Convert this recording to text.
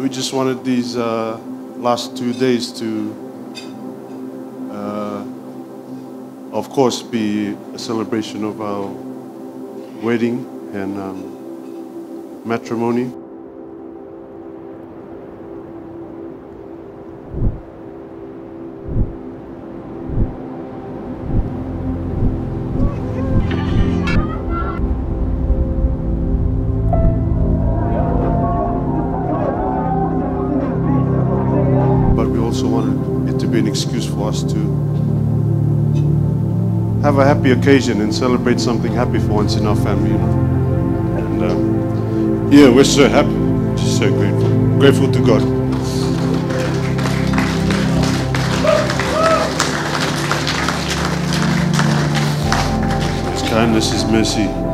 we just wanted these uh, last two days to, uh, of course, be a celebration of our wedding and um, matrimony. Also wanted it to be an excuse for us to have a happy occasion and celebrate something happy for once in our family. You know? And um, yeah, we're so happy, just so grateful, grateful to God. His kindness, His mercy.